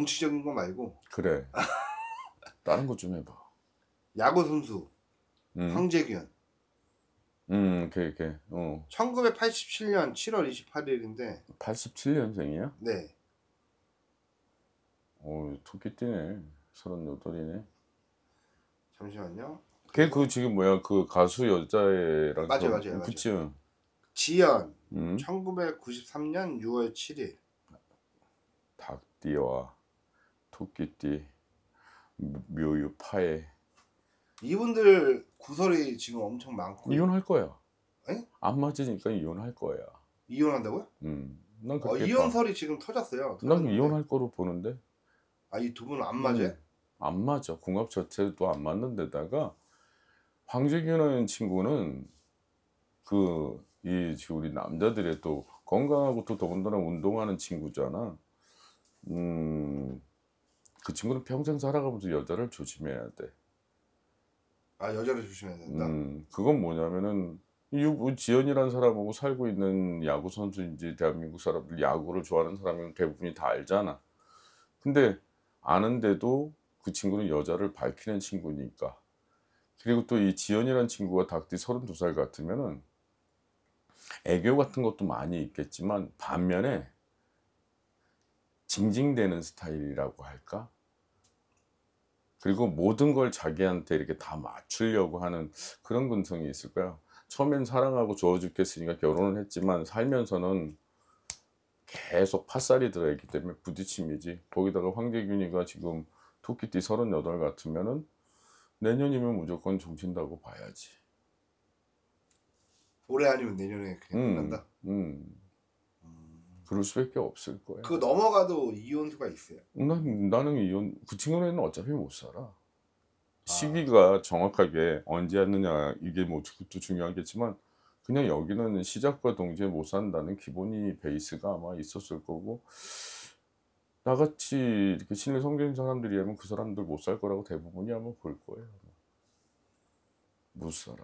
정치적인 거 말고 그래. 다른 것 좀 해봐. 야구 선수 음, 황재균 음, 걔, 걔, 어, 1987년 7월 28일인데 87년생이야? 네 어, 토끼띠네. 38이네. 잠시만요 걔 그 지금 뭐야 그 가수 여자애랑 맞아요, 그- 맞아요, 맞아요. 그치? 지연 음, 1993년 6월 7일 닭띠와 토끼띠 묘- 묘유 파에 이분들 구설이 지금 엄청 많고 이혼할 거야. 에? 안 맞으니까 이혼할 거야. 이혼한다고요? 음, 난 어, 그렇게 봐. 이혼설이 지금 터졌어요 난 이혼할 거로 보는데. 아이 두 분은 안 맞아요? 음, 안 맞아. 궁합 자체도 안 맞는 데다가 황재균이라는 친구는 그이 지금 우리 남자들의 또 건강하고 또 더군다나 운동하는 친구잖아. 음, 그 친구는 평생 살아가면서 여자를 조심해야 돼. 아 여자를 조심해야 된다 음, 그건 뭐냐면은 이 지연이라는 사람하고 살고 있는 야구 선수인지 대한민국 사람들 야구를 좋아하는 사람은 대부분이 다 알잖아. 근데 아는데도 그 친구는 여자를 밝히는 친구니까. 그리고 또 이 지연이라는 친구가 닭띠 32살 같으면은 애교 같은 것도 많이 있겠지만 반면에 징징대는 스타일이라고 할까? 그리고 모든 걸 자기한테 이렇게 다 맞추려고 하는 그런 근성이 있을 거야. 처음엔 사랑하고 좋아 죽겠으니까 결혼을 했지만 살면서는 계속 팥살이 들어있기 때문에 부딪힘이지. 거기다가 황재균이가 지금 토끼띠 38 같으면은 내년이면 무조건 종친다고 봐야지. 올해 아니면 내년에 그냥 음, 끝난다 음, 그럴 수밖에 없을 거야. 그 넘어가도 이혼 수가 있어요 난, 나는 이혼, 그 친구는 어차피 못 살아. 시기가 정확하게 언제 왔느냐, 이게 뭐 그것도 중요하겠지만, 그냥 여기는 시작과 동시에 못 산다는 기본이 베이스가 아마 있었을 거고, 나같이 이렇게 신의 성경인 사람들이 하면 그 사람들 못 살 거라고 대부분이 아마 볼 거예요. 못 살아.